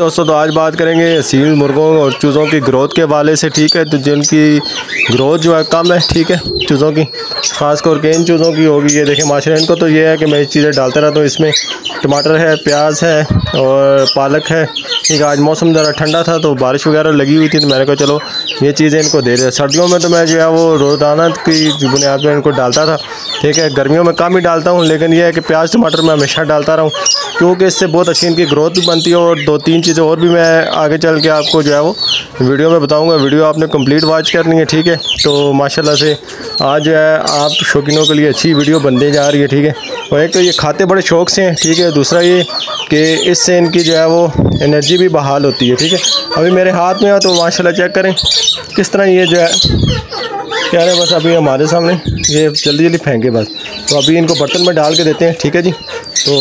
दोस्तों तो आज बात करेंगे सील मुर्गों और चूज़ों की ग्रोथ के वाले से, ठीक है? तो जिनकी ग्रोथ जो है कम है, ठीक है, चूज़ों की। ख़ास कर के इन चूज़ों की होगी। ये देखें माशरे इनको तो ये है कि मैं चीज़ें डालता रहता हूँ। इसमें टमाटर है, प्याज है और पालक है। ठीक है आज मौसम ज़रा ठंडा था तो बारिश वगैरह लगी हुई थी तो मैंने कहा चलो ये चीज़ें इनको दे रहे सर्दियों में तो मैं जो है वो रोज़ाना की बुनियाद में इनको डालता था। ठीक है, गर्मियों में कम ही डालता हूँ, लेकिन यह है कि प्याज, टमाटर मैं हमेशा डालता रहा हूँ क्योंकि इससे बहुत अच्छी इनकी ग्रोथ भी बनती है और दो तीन चीज़ें और भी मैं आगे चल के आपको जो है वो वीडियो में बताऊँगा। वीडियो आपने कंप्लीट वॉच करनी है, ठीक है? तो माशाला से आज जो है आप शौकीनों के लिए अच्छी वीडियो बनने जा रही है, ठीक है? और एक तो ये खाते बड़े शौक से हैं, ठीक है? दूसरा ये कि इससे इनकी जो है वो एनर्जी भी बहाल होती है, ठीक है? अभी मेरे हाथ में है तो माशाल्लाह चेक करें, किस तरह ये जो है, कह रहे बस अभी हमारे सामने, ये जल्दी जल्दी फेंके बस। तो अभी इनको बर्तन में डाल के देते हैं, ठीक है जी? तो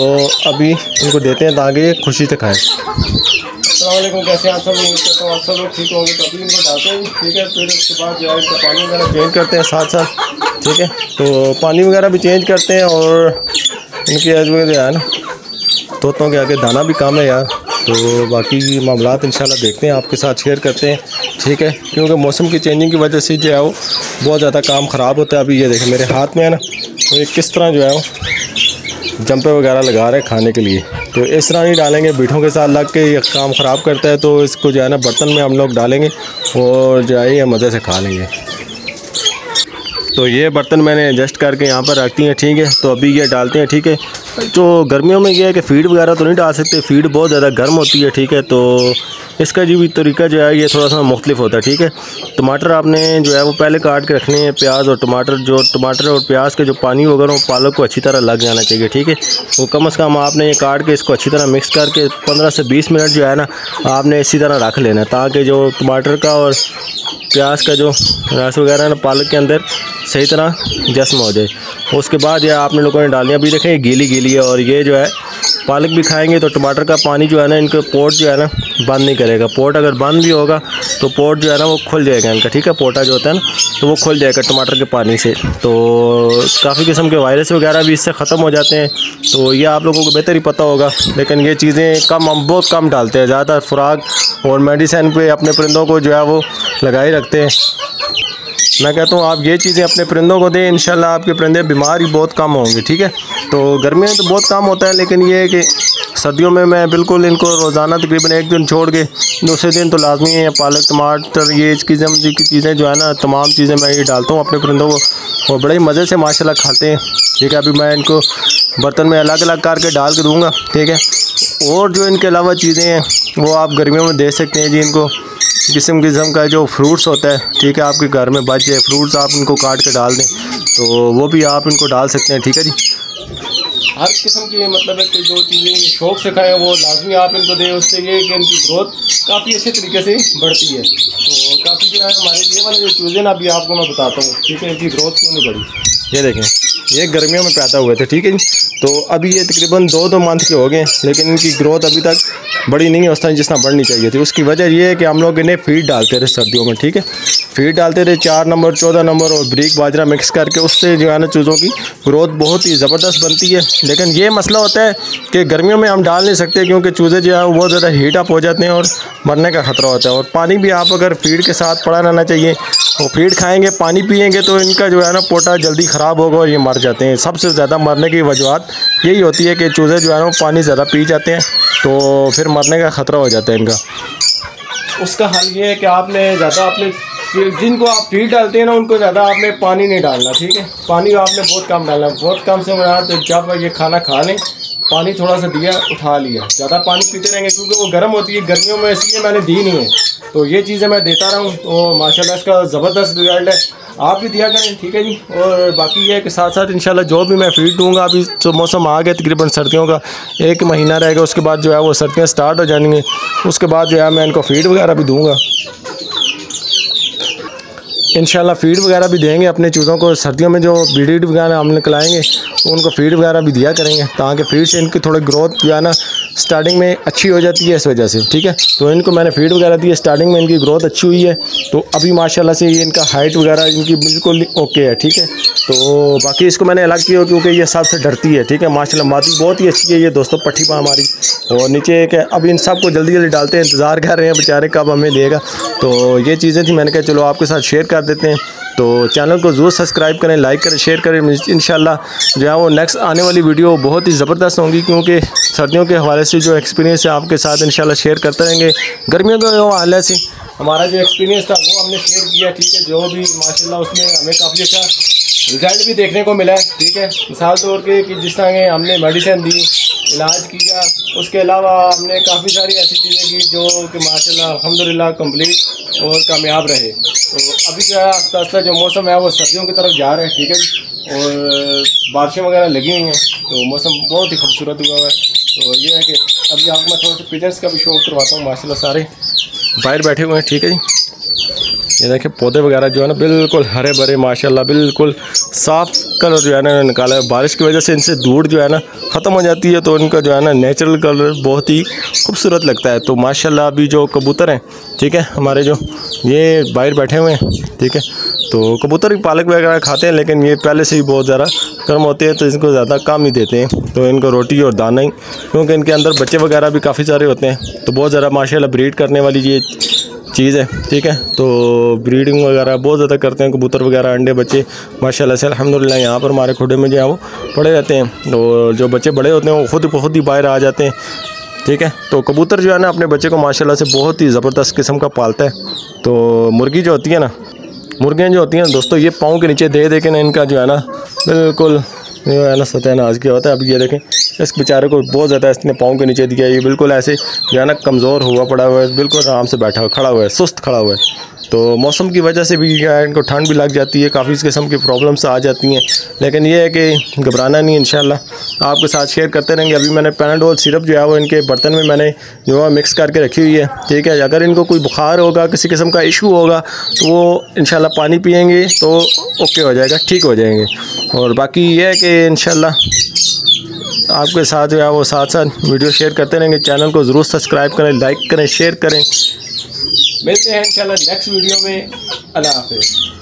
अभी इनको देते हैं ताकि ये खुशी से खाएँ। अल्लाम कैसे आप सब? करता हूँ आप सब लोग ठीक होंगे तो अभी इनको डालते हैं, ठीक है? फिर उसके बाद जो है इसका पानी वगैरह चेंज करते हैं साथ साथ, ठीक है? तो पानी वगैरह भी चेंज करते हैं और इनकी एज वगैरह जो है ना, तोतों के आगे दाना भी कम है यार। तो बाकी मामला इंशाल्लाह देखते हैं, आपके साथ शेयर करते हैं, ठीक है? क्योंकि मौसम की चेंजिंग की वजह से जो है वो बहुत ज़्यादा काम ख़राब होता है अभी, ये देखें मेरे हाथ में है ना तो ये किस तरह जो है वो जंपे वगैरह लगा रहे हैं खाने के लिए। तो इस तरह नहीं डालेंगे बीठों के साथ लग के ये काम ख़राब करता है तो इसको जो है ना बर्तन में हम लोग डालेंगे और जो है ये मज़े से खा लेंगे। तो ये बर्तन मैंने एडजस्ट करके यहाँ पर रखती हैं, ठीक है? तो अभी ये डालते हैं, ठीक है? जो गर्मियों में ये है कि फ़ीड वगैरह तो नहीं डाल सकते फ़ीड बहुत ज़्यादा गर्म होती है, ठीक है? तो इसका जो भी तरीका जो है, ये थोड़ा सा मुख्तलिफ़ होता है, ठीक है? टमाटर आपने जो है, वो पहले काट के रखने हैं, प्याज और टमाटर, जो टमाटर और प्याज के जो पानी वगैरह वो पालक को अच्छी तरह लग जाना चाहिए, ठीक है? वो कम अज़ कम आपने ये काट के इसको अच्छी तरह मिक्स करके पंद्रह से बीस मिनट जो है ना, आपने इसी तरह रख लेना ताकि जो टमाटर का और प्याज का जो रस वगैरह ना, पालक के अंदर सही तरह जश्म हो जाए। उसके बाद यह आपने लोगों ने डालियाँ अभी देखें गीली गीली है और ये जो है, पालक भी खाएँगे तो टमाटर का पानी जो है ना, इनका पोट जो है ना, बंद नहीं करेगा। पोट अगर बंद भी होगा तो पोट जो है ना, वो खुल जाएगा इनका, ठीक है? पोटा जो होता है ना तो वो खुल जाएगा टमाटर के पानी से। तो काफ़ी किस्म के वायरस वगैरह भी इससे ख़त्म हो जाते हैं। तो ये आप लोगों को बेहतर ही पता होगा। लेकिन ये चीज़ें कम, हम बहुत कम डालते हैं। ज़्यादातर खुराक और मेडिसिन पे अपने परिंदों को जो है वो लगाए रखते हैं। मैं कहता हूँ, आप ये चीज़ें अपने परिंदों को दें इन आपके परिंदे बीमार ही बहुत कम होंगे, ठीक है? तो गर्मियों में तो बहुत कम होता है, लेकिन ये है कि सर्दियों में मैं बिल्कुल इनको रोज़ाना तकरीबन एक दिन छोड़ के दूसरे दिन तो लाजमी है, पालक, टमाटर, ये किस्म की चीज़ें जो है ना, तमाम चीज़ें मैं ये डालता हूँ अपने परिंदों को और बड़े ही मज़े से माशाल्लाह खाते हैं। ठीक है, अभी मैं इनको बर्तन में अलग अलग करके डाल के दूँगा, ठीक है? और जो इनके अलावा चीज़ें हैं, वो आप गर्मियों में दे सकते हैं जी इनको। किस्म किस्म का जो फ्रूट्स होता है ठीक है आपके घर में बच जाए फ्रूट्स आप इनको काट के डाल दें तो वो भी आप इनको डाल सकते हैं ठीक है जी? हर किस्म की मतलब है कि जो चीज़ें शौक से खाएँ वो लाजमी आप इनको दें उससे ये कि इनकी ग्रोथ काफ़ी अच्छे तरीके से बढ़ती है। तो काफ़ी जो है हमारे ये वाले जो चूज़े ना अभी आपको मैं बताता हूँ ठीक है इनकी ग्रोथ क्यों नहीं बढ़ी? ये देखें। ये गर्मियों में पैदा हुए थे, ठीक है जी? तो अभी ये तकरीबन दो दो मंथ के हो गए लेकिन इनकी ग्रोथ अभी तक बड़ी नहीं है, उस टाइम जिस बढ़नी चाहिए थी। उसकी वजह ये है कि हम लोग इन्हें फ़ीड डालते रहे सर्दियों में, ठीक है? फ़ीड डालते थे चार नंबर चौदह नंबर और ब्रिक बाजरा मिक्स करके, उससे जो है ना चूज़ों की ग्रोथ बहुत ही ज़बरदस्त बनती है। लेकिन ये मसला होता है कि गर्मियों में हम डाल नहीं सकते, क्योंकि चूज़े जो है वो ज़्यादा हीट अप हो जाते हैं और मरने का ख़तरा होता है। और पानी भी आप अगर फ़ीड के साथ पड़ा रहना चाहिए और फ़ीड खाएँगे, पानी पियेंगे तो इनका जो है ना पोटा जल्दी ख़राब होगा और ये मर जाते हैं। सबसे ज़्यादा मरने की वजूहत यही होती है कि चूज़े जो है ना पानी ज़्यादा पी जाते हैं तो फिर मरने का ख़तरा हो जाता है इनका। उसका हल ये है कि आपने ज़्यादा अपने जिनको आप फ़ीड डालते हैं ना, उनको ज़्यादा आपने पानी नहीं डालना, ठीक है? पानी आपने बहुत कम डालना, बहुत कम से बना तो जब ये खाना खा लें, पानी थोड़ा सा दिया, उठा लिया। ज़्यादा पानी पीते रहेंगे क्योंकि वो गर्म होती है, गर्मियों में इसलिए मैंने दी नहीं है। तो ये चीज़ें मैं देता रहा हूँ। तो माशाल्लाह, इसका ज़बरदस्त रिज़ल्ट है। आप भी दिया करें, ठीक है जी? और बाकी ये है कि साथ साथ इंशाल्लाह जो भी मैं फ़ीड दूँगा, अभी जो मौसम आ गया तकरीबन सर्दियों का। एक महीना रहेगा उसके बाद जो है वो सर्दियाँ स्टार्ट हो जाएँगी। उसके बाद जो है मैं इनको फ़ीड वगैरह भी दूँगा। इन फ़ीड वगैरह भी देंगे अपने चूज़ों को। सर्दियों में जो ब्रीड वगैरह हम निकलाएँगे उनको फ़ीड वगैरह भी दिया करेंगे, ताकि फ़ीड से इनकी थोड़ी ग्रोथ जो है ना स्टार्टिंग में अच्छी हो जाती है इस वजह से, ठीक है? तो इनको मैंने फ़ीड वगैरह दी है स्टार्टिंग में इनकी ग्रोथ अच्छी हुई है। तो अभी माशाल्लाह से ये इनका हाइट वगैरह इनकी बिल्कुल ओके है, ठीक है? तो बाकी इसको मैंने अलग किया क्योंकि ये सबसे डरती है, ठीक है? माशाल्लाह, मादी बहुत ही अच्छी है ये दोस्तों, पट्टी पा हमारी। और नीचे एक है अभी इन सबको जल्दी जल्दी डालते हैं, इंतज़ार कर रहे हैं, बेचारे कब हमें देगा। तो ये चीज़ें थी, मैंने कहा, चलो आपके साथ शेयर कर देते हैं। तो चैनल को ज़रूर सब्सक्राइब करें लाइक करें शेयर करें। इन जो है वो नेक्स्ट आने वाली वीडियो बहुत ही ज़बरदस्त होंगी क्योंकि सर्दियों के हवाले से जो एक्सपीरियंस है आपके साथ इन शेयर करते रहेंगे। गर्मियों के हवाले से, हमारा जो एक्सपीरियंस था वो हमने शेयर किया, ठीक है? जो भी माशाल्लाह उसमें हमें काफ़ी अच्छा रिज़ल्ट भी देखने को मिला है, ठीक है? मिसाल तौर के कि जिस तरह हमने मेडिसिन दी इलाज किया। उसके अलावा हमने काफ़ी सारी ऐसी चीज़ें की जो कि माशाल्लाह अलहमदिल्ला कंप्लीट और कामयाब रहे। तो अभी जो है आस्ता आस्ता जो मौसम है, वो सर्दियों की तरफ़ जा रहे हैं, ठीक है और बारिशें वगैरह लगी हुई हैं तो मौसम बहुत ही खूबसूरत हुआ है। तो ये है कि अभी आपको मैं थोड़ा सा पिजन्स का भी शौक करवाता हूँ, माशाल्लाह सारे। बाहर बैठे हुए हैं, ठीक है जी? ये देखिए, पौधे वगैरह जो है ना, बिल्कुल हरे भरे माशाल्लाह, बिल्कुल साफ़ कलर जो है ना निकाला है। बारिश की वजह से इनसे धूड़ जो है ना ख़त्म हो जाती है तो इनका जो है ना नेचुरल कलर बहुत ही खूबसूरत लगता है। तो माशाल्लाह, अभी जो कबूतर हैं, ठीक है, हमारे जो ये बाहर बैठे हुए हैं, ठीक है तो कबूतर पालक वगैरह खाते हैं, लेकिन ये पहले से ही बहुत ज़्यादा गर्म होते हैं तो इनको ज़्यादा काम ही देते हैं। तो इनको रोटी और दाना ही, क्योंकि इनके अंदर बच्चे वगैरह भी काफ़ी सारे होते हैं तो बहुत ज़्यादा माशाल्लाह ब्रीड करने वाली ये चीज़ है, ठीक है? तो ब्रीडिंग वगैरह बहुत ज़्यादा करते हैं, कबूतर वगैरह, अंडे, बच्चे। माशाल्लाह से अल्हम्दुलिल्लाह, यहाँ पर हमारे खुडे में जो है वो पड़े रहते हैं। तो जो बच्चे बड़े होते हैं, वो खुद खुद ही बाहर आ जाते हैं, ठीक है? तो कबूतर जो है ना, अपने बच्चे को माशाल्लाह से बहुत ही ज़बरदस्त किस्म का पालता है। तो मुर्गी जो होती है ना, मुर्गियाँ जो होती हैं, दोस्तों, ये पाँव के नीचे दे दे के ना इनका जो है ना, बिल्कुल ना सत्यानाश किया होता है, अब ये देखें, इस बेचारे को बहुत ज़्यादा इसने पाँव के नीचे दिया ये बिल्कुल ऐसे, जो कमज़ोर हुआ पड़ा हुआ है, बिल्कुल आराम से बैठा हुआ खड़ा हुआ है, सुस्त खड़ा हुआ है। तो मौसम की वजह से भी इनको ठंड भी लग जाती है, काफ़ी इस किस्म की प्रॉब्लम्स आ जाती हैं। लेकिन ये है कि घबराना नहीं इन आपके साथ शेयर करते रहेंगे। अभी मैंने पैनाडोल सिरप जो है, वो इनके बर्तन में मैंने जो है मिक्स करके रखी हुई है। ठीक है, अगर इनको कोई बुखार होगा, किसी किस्म का इशू होगा तो वो इन पानी पियेंगे तो ओके हो जाएगा, ठीक हो जाएँगे। और बाकी ये है कि इन आपके साथ जो है, वो साथ साथ वीडियो शेयर करते रहेंगे। चैनल को ज़रूर सब्सक्राइब करें लाइक करें शेयर करें। मिलते हैं इंशाल्लाह नेक्स्ट वीडियो में। अल्लाह हाफिज़।